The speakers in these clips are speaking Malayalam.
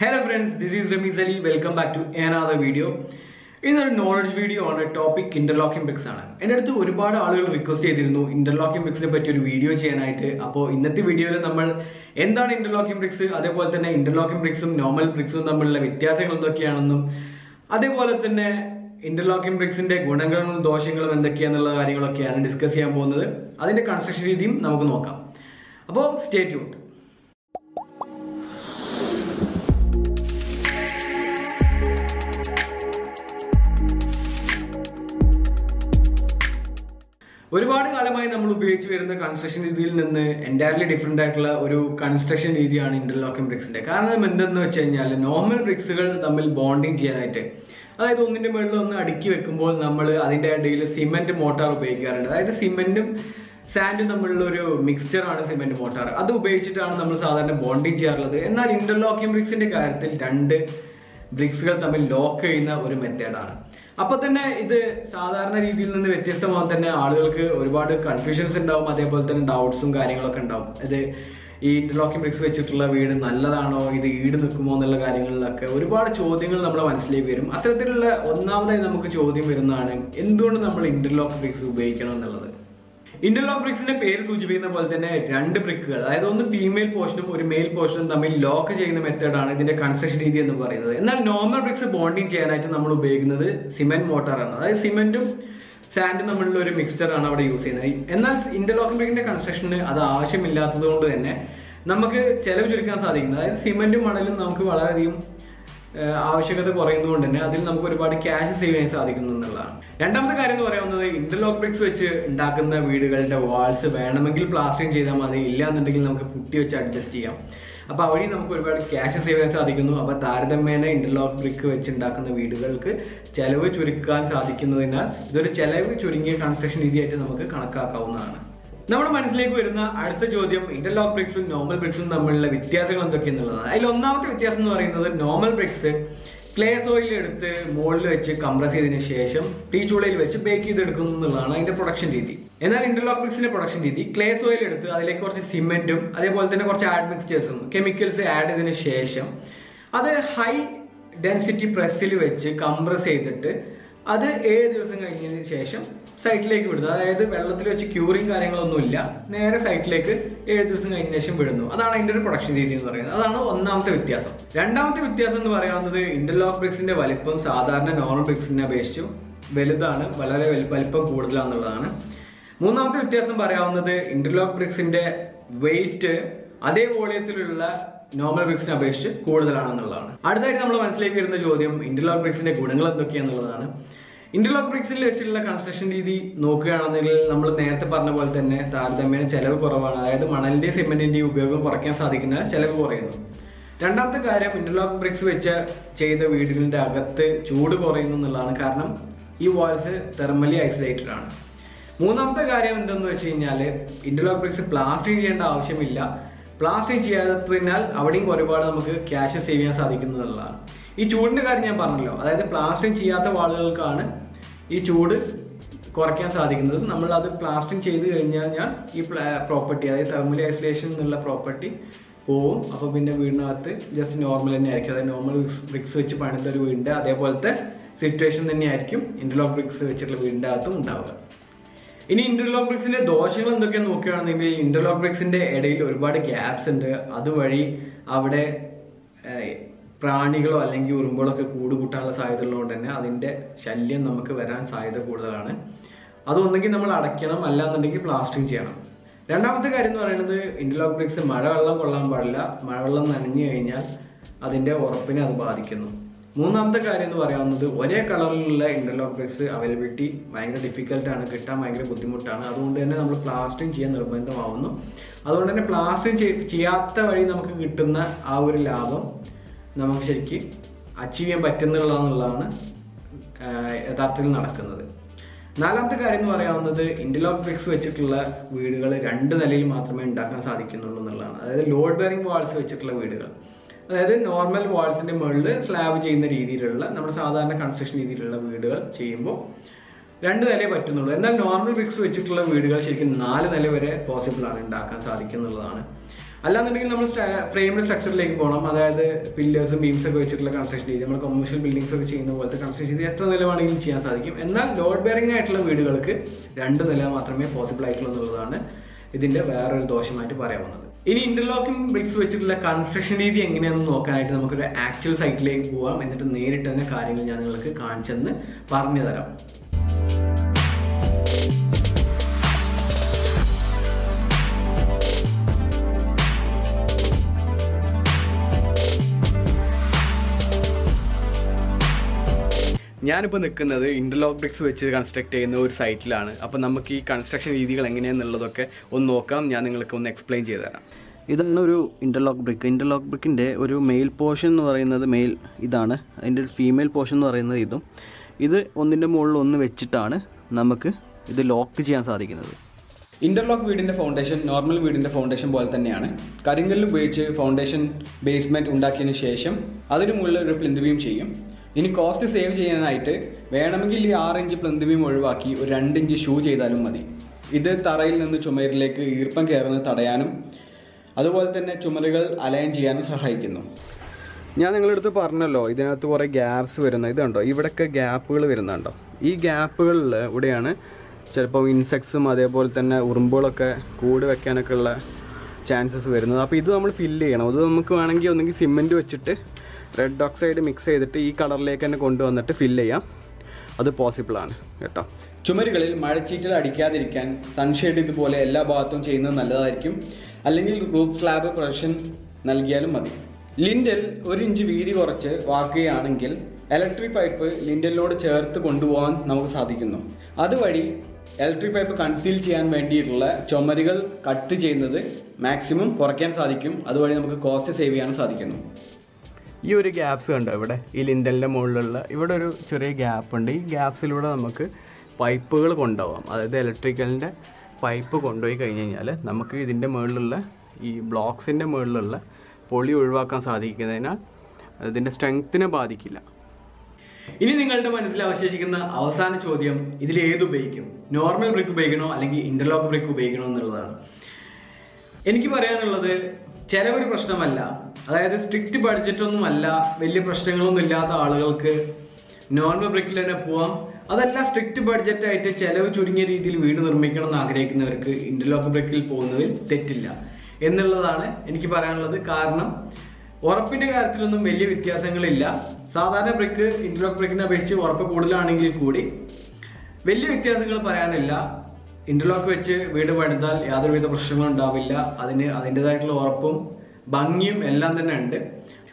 Hello friends this is Ramees Ali welcome back to another video ഇന്നൊരു നോളജ് വീഡിയോ ആണ് ടോപ്പിക് ഇന്റർലോക്കിംഗ് ബ്രിക്സ് ആണ്. എന്റെ അടുത്ത് ഒരുപാട് ആളുകൾ റിക്വസ്റ്റ് ചെയ്തിരുന്നു ഇന്റർലോക്കിംഗ് ബ്രിക്സിനെ പറ്റി ഒരു വീഡിയോ ചെയ്യാനായിട്ട്. അപ്പോൾ ഇന്നത്തെ വീഡിയോയിൽ നമ്മൾ എന്താണ് ഇന്റർലോക്കിംഗ് ബ്രിക്സ് അതേപോലെ തന്നെ ഇന്റർലോക്കിംഗ് ബ്രിക്സും നോർമൽ ബ്രിക്സും തമ്മിലുള്ള വ്യത്യാസങ്ങൾ എന്തൊക്കെയാണെന്നും അതേപോലെ തന്നെ ഇന്റർലോക്കിംഗ് ബ്രിക്സിന്റെ ഗുണങ്ങളും ദോഷങ്ങളും എന്തൊക്കെയാണെന്നുള്ള കാര്യങ്ങളൊക്കെയാണ് ഡിസ്കസ് ചെയ്യാൻ പോകുന്നത്. അതിന്റെ കൺസ്ട്രക്ഷൻ രീതിയും നമുക്ക് നോക്കാം. അപ്പോൾ സ്റ്റേ ട്യൂൺഡ് ഒരുപാട് കാലമായി നമ്മൾ ഉപയോഗിച്ച് വരുന്ന കൺസ്ട്രക്ഷൻ രീതിയിൽ നിന്ന് എന്റയർലി ഡിഫറെന്റ് ആയിട്ടുള്ള ഒരു കൺസ്ട്രക്ഷൻ രീതിയാണ് ഇന്റർലോക്കിംഗ് ബ്രിക്സിന്റെ കാരണം എന്തെന്ന് വെച്ച് കഴിഞ്ഞാൽ നോർമൽ ബ്രിക്സുകൾ തമ്മിൽ ബോണ്ടിങ് ചെയ്യാനായിട്ട് അതായത് ഒന്നിന്റെ മുകളിൽ ഒന്ന് അടുക്കി വെക്കുമ്പോൾ നമ്മൾ അതിന്റെ ഇടയിൽ സിമെന്റ് മോട്ടാർ ഉപയോഗിക്കാറുണ്ട്. അതായത് സിമെന്റും സാൻഡും തമ്മിലുള്ള ഒരു മിക്സ്ചറാണ് സിമെന്റ് മോട്ടാർ അത് ഉപയോഗിച്ചിട്ടാണ് നമ്മൾ സാധാരണ ബോണ്ടിങ് ചെയ്യാറുള്ളത്. എന്നാൽ ഇന്റർലോക്കിംഗ് ബ്രിക്സിന്റെ കാര്യത്തിൽ രണ്ട് ബ്രിക്സുകൾ തമ്മിൽ ലോക്ക് ചെയ്യുന്ന ഒരു മെത്തേഡാണ് അപ്പൊ തന്നെ ഇത് സാധാരണ രീതിയിൽ നിന്ന് വ്യത്യസ്തമാകാൻ തന്നെ ആളുകൾക്ക് ഒരുപാട് കൺഫ്യൂഷൻസ് ഉണ്ടാവും അതേപോലെ തന്നെ ഡൗട്ട്സും കാര്യങ്ങളൊക്കെ ഉണ്ടാവും. ഇത് ഈ ഇന്റർലോക്കിംഗ് ബ്രിക്സ് വെച്ചിട്ടുള്ള വീട് നല്ലതാണോ? ഇത് ഈട് നിൽക്കുമോ എന്നുള്ള കാര്യങ്ങളിലൊക്കെ ഒരുപാട് ചോദ്യങ്ങൾ നമ്മുടെ മനസ്സിലേക്ക് വരും. അത്തരത്തിലുള്ള ഒന്നാമതായി നമുക്ക് ചോദ്യം വരുന്നതാണ് എന്തുകൊണ്ട് നമ്മൾ ഇന്റർലോക്ക് ബ്രിക്സ് ഉപയോഗിക്കണം എന്നുള്ളത്? ഇന്റർലോക്ക് ബ്രിക്സിന്റെ പേര് സൂചിപ്പിക്കുന്ന പോലെ തന്നെ രണ്ട് ബ്രിക്കുകൾ അതായത് ഒന്ന് ഫീമെയിൽ പോർഷനും ഒരു മെയിൽ പോർഷനും തമ്മിൽ ലോക്ക് ചെയ്യുന്ന മെത്തേഡാണ് ഇതിന്റെ കൺസ്ട്രക്ഷൻ രീതി എന്ന് പറയുന്നത്. എന്നാൽ നോർമൽ ബ്രിക്സ് ബോണ്ടിങ് ചെയ്യാനായിട്ട് നമ്മൾ ഉപയോഗിക്കുന്നത് സിമെന്റ് മോട്ടറാണ് അതായത് സിമെന്റും സാൻഡും തമ്മിലുള്ള ഒരു മിക്സ്ചർ ആണ് അവിടെ യൂസ് ചെയ്യുന്നത്. എന്നാൽ ഇന്റർലോക്ക് ബ്രിക്കിന്റെ കൺസ്ട്രക്ഷന് അത് ആവശ്യമില്ലാത്തത് കൊണ്ട് തന്നെ നമുക്ക് ചെലവ് ചുരുക്കാൻ സാധിക്കുന്നത് അതായത് സിമെന്റും മണലും നമുക്ക് വളരെയധികം ആവശ്യകത കുറയുന്നതുകൊണ്ട് തന്നെ അതിൽ നമുക്ക് ഒരുപാട് ക്യാഷ് സേവ് ചെയ്യാൻ സാധിക്കുന്നു എന്നുള്ളതാണ്. രണ്ടാമത്തെ കാര്യം എന്ന് പറയുന്നത് ഇന്റർലോക്ക് ബ്രിക്സ് വെച്ച് ഉണ്ടാക്കുന്ന വീടുകളുടെ വാൾസ് വേണമെങ്കിൽ പ്ലാസ്റ്ററിങ് ചെയ്താൽ മതി. ഇല്ല എന്നുണ്ടെങ്കിൽ നമുക്ക് പുട്ടി വെച്ച് അഡ്ജസ്റ്റ് ചെയ്യാം. അപ്പോൾ അവിടെ നമുക്ക് ഒരുപാട് ക്യാഷ് സേവ് ചെയ്യാൻ സാധിക്കുന്നു. അപ്പോൾ താരതമ്യേന ഇന്റർലോക്ക് ബ്രിക്ക് വെച്ച് ഉണ്ടാക്കുന്ന വീടുകൾക്ക് ചെലവ് ചുരുക്കാൻ സാധിക്കുന്നതിനാൽ ഇതൊരു ചെലവ് ചുരുങ്ങിയ കൺസ്ട്രക്ഷൻ രീതിയായിട്ട് നമുക്ക് കണക്കാക്കാവുന്നതാണ്. നമ്മുടെ മനസ്സിലേക്ക് വരുന്ന അടുത്ത ചോദ്യം ഇന്റർലോക്ക് ബ്രിക്സും നോർമൽ ബ്രിക്സും തമ്മിലുള്ള വ്യത്യാസങ്ങൾ എന്തൊക്കെയെന്നുള്ളതാണ് അതിൽ ഒന്നാമത്തെ വ്യത്യാസം എന്ന് പറയുന്നത് നോർമൽ ബ്രിക്സ് ക്ലേ സോയിൽ എടുത്ത് മുകളിൽ വെച്ച് കംപ്രസ് ചെയ്തതിന് ശേഷം തീച്ചൂളയിൽ വെച്ച് ബേക്ക് ചെയ്തെടുക്കുന്നു എന്നുള്ളതാണ് അതിന്റെ പ്രൊഡക്ഷൻ രീതി. എന്നാൽ ഇന്റർലോക്ക് ബ്രിക്സിന്റെ പ്രൊഡക്ഷൻ രീതി ക്ലേ സോയിൽ എടുത്ത് അതിലേക്ക് കുറച്ച് സിമെന്റും അതേപോലെ തന്നെ കുറച്ച് ആഡ് മിക്സ്ചേഴ്സും കെമിക്കൽസ് ആഡ് ചെയ്തതിന് ശേഷം അത് ഹൈ ഡെൻസിറ്റി പ്രസ്സിൽ വെച്ച് കംപ്രസ് ചെയ്തിട്ട് അത് ഏഴ് ദിവസം കഴിഞ്ഞതിന് ശേഷം സൈറ്റിലേക്ക് വിടുന്നു. അതായത് വെള്ളത്തിൽ വെച്ച് ക്യൂറിങ് കാര്യങ്ങളൊന്നുമില്ല. നേരെ സൈറ്റിലേക്ക് ഏഴ് ദിവസം കഴിഞ്ഞ ശേഷം വിടുന്നു. അതാണ് അതിന്റെ ഒരു പ്രൊഡക്ഷൻ രീതി എന്ന് പറയുന്നത്. അതാണ് ഒന്നാമത്തെ വ്യത്യാസം. രണ്ടാമത്തെ വ്യത്യാസം എന്ന് പറയുന്നത് ഇന്റർലോക്ക് ബ്രിക്സിന്റെ വലിപ്പം സാധാരണ നോർമൽ ബ്രിക്സിനെ അപേക്ഷിച്ചു വലുതാണ് വളരെ വലു- വലിപ്പം കൂടുതലാണെന്നുള്ളതാണ്. മൂന്നാമത്തെ വ്യത്യാസം പറയാവുന്നത് ഇന്റർലോക്ക് ബ്രിക്സിന്റെ വെയിറ്റ് അതേ വോളിയത്തിലുള്ള നോർമൽ ബ്രിക്സിനെ അപേക്ഷിച്ച് കൂടുതലാണെന്നുള്ളതാണ്. അടുത്തായിട്ട് നമ്മൾ മനസ്സിലേക്ക് വരുന്ന ചോദ്യം ഇന്റർലോക്ക് ബ്രിക്സിന്റെ ഗുണങ്ങൾ എന്തൊക്കെയാണെന്നുള്ളതാണ്. ഇന്റർലോക്ക് ബ്രിക്സിൽ വെച്ചിട്ടുള്ള കൺസ്ട്രക്ഷൻ രീതി നോക്കുകയാണെന്നുണ്ടെങ്കിൽ നമ്മൾ നേരത്തെ പറഞ്ഞ പോലെ തന്നെ താരതമ്യേന ചെലവ് കുറവാണ്. അതായത് മണലിന്റെയും സിമെന്റിന്റെയും ഉപയോഗം കുറയ്ക്കാൻ സാധിക്കുന്ന ചെലവ് കുറയുന്നു. രണ്ടാമത്തെ കാര്യം ഇന്റർലോക്ക് ബ്രിക്സ് വെച്ച് ചെയ്ത വീടുകളുടെ അകത്ത് ചൂട് കുറയുന്നു എന്നുള്ളതാണ്. കാരണം ഈ വാൾസ് തെർമലി ഐസൊലേറ്റഡ് ആണ്. മൂന്നാമത്തെ കാര്യം എന്തെന്ന് വെച്ച് കഴിഞ്ഞാൽ ഇന്റർലോക്ക് ബ്രിക്സ് പ്ലാസ്റ്റിക് ചെയ്യേണ്ട ആവശ്യമില്ല. പ്ലാസ്റ്റിക് ചെയ്യാത്തതിനാൽ അവിടെയും ഒരുപാട് നമുക്ക് ക്യാഷ് സേവ് ചെയ്യാൻ സാധിക്കുന്നതാണ് ഈ ചൂടിന്റെ കാര്യം ഞാൻ പറഞ്ഞല്ലോ. അതായത് പ്ലാസ്റ്റിംഗ് ചെയ്യാത്ത വാളുകൾക്കാണ് ഈ ചൂട് കുറയ്ക്കാൻ സാധിക്കുന്നത്. നമ്മൾ അത് പ്ലാസ്റ്റിംഗ് ചെയ്ത് കഴിഞ്ഞാൽ ഞാൻ ഈ പ്രോപ്പർട്ടി അതായത് തെർമൽ ഐസൊലേഷൻ എന്നുള്ള പ്രോപ്പർട്ടി പോവും. അപ്പോൾ പിന്നെ വീടിനകത്ത് ജസ്റ്റ് നോർമൽ തന്നെ ആയിരിക്കും. അതായത് നോർമൽ ബ്രിക്സ് വെച്ച് പണിത ഒരു വീടിന്റെ അതേപോലത്തെ സിറ്റുവേഷൻ തന്നെയായിരിക്കും ഇന്റർലോക്ക് ബ്രിക്സ് വെച്ചിട്ടുള്ള വീടിന്റെ അകത്തും ഉണ്ടാവുക. ഇനി ഇന്റർലോക്ക് ബ്രിക്സിന്റെ ദോഷങ്ങൾ എന്തൊക്കെയാന്ന് നോക്കുകയാണെന്നുണ്ടെങ്കിൽ ഇന്റർലോക്ക് ബ്രിക്സിന്റെ ഇടയിൽ ഒരുപാട് ഗ്യാപ്സ് ഉണ്ട്. അതുവഴി അവിടെ പ്രാണികളോ അല്ലെങ്കിൽ ഉറുമ്പുകളോ ഒക്കെ കൂട് കൂട്ടാനുള്ള സാധ്യത ഉള്ളതുകൊണ്ട് തന്നെ അതിന്റെ ശല്യം നമുക്ക് വരാൻ സാധ്യത കൂടുതലാണ്. അതൊന്നെങ്കിൽ നമ്മൾ അടയ്ക്കണം അല്ലാന്നുണ്ടെങ്കിൽ പ്ലാസ്റ്റിക് ചെയ്യണം. രണ്ടാമത്തെ കാര്യം എന്ന് പറയുന്നത് ഇന്റർലോക്ക് ബ്രിക്സ് മഴവെള്ളം കൊള്ളാൻ പാടില്ല. മഴവെള്ളം നനഞ്ഞു കഴിഞ്ഞാൽ അതിന്റെ ഉറപ്പിനെ അത് ബാധിക്കുന്നു. മൂന്നാമത്തെ കാര്യം എന്ന് പറയുന്നത് ഒരേ കളറിലുള്ള ഇന്റർലോക്ക് ബ്രിക്സ് അവൈലബിലിറ്റി ഭയങ്കര ഡിഫിക്കൽട്ടാണ് കിട്ടാൻ ഭയങ്കര ബുദ്ധിമുട്ടാണ്. അതുകൊണ്ട് തന്നെ നമ്മൾ പ്ലാസ്റ്റിക് ചെയ്യാൻ നിർബന്ധമാവുന്നു. അതുകൊണ്ട് തന്നെ പ്ലാസ്റ്റിക് ചെയ്യാത്ത വഴി നമുക്ക് കിട്ടുന്ന ആ ഒരു ലാഭം നമുക്ക് ശരിക്ക് അച്ചീവ് ചെയ്യാൻ പറ്റുന്നുള്ളതെന്നുള്ളതാണ് യഥാർത്ഥത്തിൽ നടക്കുന്നത്. നാലാമത്തെ കാര്യം എന്ന് പറയാവുന്നത് ഇന്റർലോക്ക് ബ്രിക്സ് വെച്ചിട്ടുള്ള വീടുകൾ രണ്ട് നിലയിൽ മാത്രമേ ഉണ്ടാക്കാൻ സാധിക്കുന്നുള്ളൂ എന്നുള്ളതാണ്. അതായത് ലോഡ് ബെയറിംഗ് വാൾസ് വെച്ചിട്ടുള്ള വീടുകൾ. അതായത് നോർമൽ വാൾസിന്റെ മുകളിൽ സ്ലാബ് ചെയ്യുന്ന രീതിയിലുള്ള നമ്മുടെ സാധാരണ കൺസ്ട്രക്ഷൻ രീതിയിലുള്ള വീടുകൾ ചെയ്യുമ്പോൾ രണ്ട് നിലയെ പറ്റുന്നുള്ളൂ. എന്നാൽ നോർമൽ ബ്രിക്സ് വെച്ചിട്ടുള്ള വീടുകൾ ശരിക്കും നാല് നില വരെ പോസിബിൾ ആണ് ഉണ്ടാക്കാൻ സാധിക്കുന്നുള്ളതാണ്. അല്ലാന്നുണ്ടെങ്കിൽ നമ്മൾ ഫ്രെയിംഡ് സ്ട്രക്ചറിലേക്ക് പോകണം അതായത് പില്ലേഴ്സും ബീംസ് ഒക്കെ വെച്ചിട്ടുള്ള കൺസ്ട്രക്ഷൻ രീതി നമ്മൾ കൊമേഴ്ഷ്യൽ ബിൽഡിംഗ്സ് ഒക്കെ ചെയ്യുന്ന പോലത്തെ കൺസ്ട്രക്ഷൻ രീതി എത്ര നില വേണമെങ്കിലും ചെയ്യാൻ സാധിക്കും. എന്നാൽ ലോഡ് ബെയറിംഗ് ആയിട്ടുള്ള വീടുകൾക്ക് രണ്ട് നില മാത്രമേ പോസിബിൾ ആയിട്ടുള്ളൂ എന്നുള്ളതാണ് ഇതിന്റെ വേറൊരു ദോഷമായിട്ട് പറയാവുന്നത് ഇനി ഇന്റർലോക്കിംഗ് ബ്രിക്സ് വെച്ചിട്ടുള്ള കൺസ്ട്രക്ഷൻ രീതി എങ്ങനെയാണെന്ന് നോക്കാനായിട്ട് നമുക്കൊരു ആക്ച്വൽ സൈറ്റിലേക്ക് പോവാം. എന്നിട്ട് നേരിട്ട് തന്നെ കാര്യങ്ങൾ ഞാൻ നിങ്ങൾക്ക് കാണിച്ചെന്ന് പറഞ്ഞു തരാം ഞാനിപ്പോൾ നിൽക്കുന്നത് ഇന്റർലോക്ക് ബ്രിക്സ് വെച്ച് കൺസ്ട്രക്ട് ചെയ്യുന്ന ഒരു സൈറ്റിലാണ് അപ്പോൾ നമുക്ക് ഈ കൺസ്ട്രക്ഷൻ രീതികൾ എങ്ങനെയാണെന്നുള്ളതൊക്കെ ഒന്ന് നോക്കാം ഞാൻ നിങ്ങൾക്ക് ഒന്ന് എക്സ്പ്ലെയിൻ ചെയ്തു തരാം. ഇതാണ് ഒരു ഇന്റർലോക്ക് ബ്രിക്ക് ഇന്റർലോക്ക് ബ്രിക്കിന്റെ ഒരു മെയിൽ പോർഷൻ എന്ന് പറയുന്നത് മെയിൽ ഇതാണ്. അതിന്റെ ഒരു ഫീമെയിൽ പോർഷൻ എന്ന് പറയുന്നത് ഇതും. ഇത് ഒന്നിന്റെ മുകളിൽ ഒന്ന് വെച്ചിട്ടാണ് നമുക്ക് ഇത് ലോക്ക് ചെയ്യാൻ സാധിക്കുന്നത്. ഇന്റർലോക്ക് വീടിന്റെ ഫൗണ്ടേഷൻ നോർമൽ വീടിന്റെ ഫൗണ്ടേഷൻ പോലെ തന്നെയാണ്. കരിങ്കല്ല് ഉപയോഗിച്ച് ഫൗണ്ടേഷൻ ബേസ്മെന്റ് ഉണ്ടാക്കിയതിന് ശേഷം അതിന് മുകളിൽ ഒരു പ്ലിന്തുകയും ബീം ചെയ്യും. ഇനി കോസ്റ്റ് സേവ് ചെയ്യാനായിട്ട് വേണമെങ്കിൽ ഈ ആറ് ഇഞ്ച് പ്ലന്തിമീം ഒഴിവാക്കി ഒരു രണ്ട് ഇഞ്ച് ഷൂ ചെയ്താലും മതി. ഇത് തറയിൽ നിന്ന് ചുമരിലേക്ക് ഈർപ്പം കയറുന്നത് തടയാനും അതുപോലെ തന്നെ ചുമരുകൾ അലൈൻ ചെയ്യാനും സഹായിക്കുന്നു. ഞാൻ നിങ്ങളുടെ അടുത്ത് പറഞ്ഞല്ലോ ഇതിനകത്ത് കുറേ ഗ്യാപ്സ് വരുന്ന ഇതുണ്ടോ? ഇവിടെയൊക്കെ ഗ്യാപ്പുകൾ വരുന്നുണ്ടോ? ഈ ഗ്യാപ്പുകളിൽ ഇവിടെയാണ് ചിലപ്പോൾ ഇൻസെക്ട്സും അതേപോലെ തന്നെ ഉറുമ്പുകളൊക്കെ കൂട് വെക്കാനൊക്കെ ഉള്ള ചാൻസസ് വരുന്നത്. അപ്പോൾ ഇത് നമ്മൾ ഫില്ല് ചെയ്യണം. അത് നമുക്ക് വേണമെങ്കിൽ ഒന്നെങ്കിൽ സിമെന്റ് വെച്ചിട്ട് റെഡ് ഓക്സൈഡ് മിക്സ് ചെയ്തിട്ട് ഈ കളറിലേക്ക് തന്നെ കൊണ്ടുവന്നിട്ട് ഫില്ല് ചെയ്യാം. അത് പോസിബിളാണ് കേട്ടോ. ചുമരുകളിൽ മഴച്ചീറ്റൽ അടിക്കാതിരിക്കാൻ സൺഷെയ്ഡ് ഇതുപോലെ എല്ലാ ഭാഗത്തും ചെയ്യുന്നത് നല്ലതായിരിക്കും. അല്ലെങ്കിൽ റൂഫ് സ്ലാബ് പ്രൊഷൻ നൽകിയാലും മതി. ലിൻഡൽ ഒരു ഇഞ്ച് വീതി കുറച്ച് വാർക്കുകയാണെങ്കിൽ ഇലക്ട്രിക് പൈപ്പ് ലിൻഡലിനോട് ചേർത്ത് കൊണ്ടുപോകാൻ നമുക്ക് സാധിക്കുന്നു. അതുവഴി ഇലക്ട്രിക് പൈപ്പ് കൺസീൽ ചെയ്യാൻ വേണ്ടിയിട്ടുള്ള ചുമരുകൾ കട്ട് ചെയ്യുന്നത് മാക്സിമം കുറയ്ക്കാൻ സാധിക്കും. അതുവഴി നമുക്ക് കോസ്റ്റ് സേവ് ചെയ്യാൻ സാധിക്കുന്നു. ഈ ഒരു ഗ്യാപ്സ് കണ്ടോ ഇവിടെ? ഈ ലിൻഡലിന്റെ മുകളിലുള്ള ഇവിടെ ഒരു ചെറിയ ഗ്യാപ്പ് ഉണ്ട്. ഈ ഗ്യാപ്സിലൂടെ നമുക്ക് പൈപ്പുകൾ കൊണ്ടുപോകാം അതായത് ഇലക്ട്രിക്കലിന്റെ പൈപ്പ് കൊണ്ടുപോയി കഴിഞ്ഞ് കഴിഞ്ഞാൽ നമുക്ക് ഇതിന്റെ മുകളിലുള്ള ഈ ബ്ലോക്സിന്റെ മുകളിലുള്ള പൊളി ഒഴിവാക്കാൻ സാധിക്കുന്നതിനാൽ ഇതിന്റെ സ്ട്രെങ്ത്തിനെ ബാധിക്കില്ല. ഇനി നിങ്ങളുടെ മനസ്സിൽ അവശേഷിക്കുന്ന അവസാന ചോദ്യം ഇതിൽ ഏത് ഉപയോഗിക്കും? നോർമൽ ബ്രിക്ക് ഉപയോഗിക്കണോ അല്ലെങ്കിൽ ഇന്റർലോക്ക് ബ്രിക്ക് ഉപയോഗിക്കണോ എന്നുള്ളതാണ്. എനിക്ക് പറയാനുള്ളത് ചെലവൊരു പ്രശ്നമല്ല. അതായത് സ്ട്രിക്റ്റ് ബഡ്ജറ്റ് ഒന്നും അല്ല വലിയ പ്രശ്നങ്ങളൊന്നും ഇല്ലാത്ത ആളുകൾക്ക് നോൺ ബ്രിക്കിൽ തന്നെ പോവാം. അതല്ല സ്ട്രിക്റ്റ് ബഡ്ജറ്റ് ആയിട്ട് ചെലവ് ചുരുങ്ങിയ രീതിയിൽ വീട് നിർമ്മിക്കണം എന്ന് ആഗ്രഹിക്കുന്നവർക്ക് ഇന്റർലോക്ക് ബ്രിക്കിൽ പോകുന്നതിൽ തെറ്റില്ല എന്നുള്ളതാണ് എനിക്ക് പറയാനുള്ളത്. കാരണം ഉറപ്പിന്റെ കാര്യത്തിലൊന്നും വലിയ വ്യത്യാസങ്ങളില്ല. സാധാരണ ബ്രിക്ക് ഇന്റർലോക്ക് ബ്രിക്കിനെ അപേക്ഷിച്ച് ഉറപ്പ് കൂടുതലാണെങ്കിൽ കൂടി വലിയ വ്യത്യാസങ്ങൾ പറയാനില്ല. ഇന്റർലോക്ക് വെച്ച് വീട് പണിതാൽ യാതൊരുവിധ പ്രശ്നങ്ങളും ഉണ്ടാവില്ല. അതിന് അതിന്റെതായിട്ടുള്ള ഉറപ്പും ഭംഗിയും എല്ലാം തന്നെ ഉണ്ട്.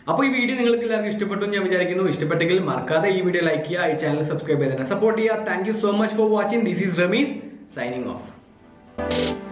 അപ്പോൾ ഈ വീഡിയോ നിങ്ങൾക്ക് എല്ലാവർക്കും ഇഷ്ടപ്പെട്ടു ഞാൻ വിചാരിക്കുന്നു. ഇഷ്ടപ്പെട്ടെങ്കിൽ മറക്കാതെ ഈ വീഡിയോ ലൈക്ക് ചെയ്യുക ഈ ചാനൽ സബ്സ്ക്രൈബ് ചെയ്ത് തന്നെ സപ്പോർട്ട് ചെയ്യുക. Thank you so much for watching this is Ramees signing off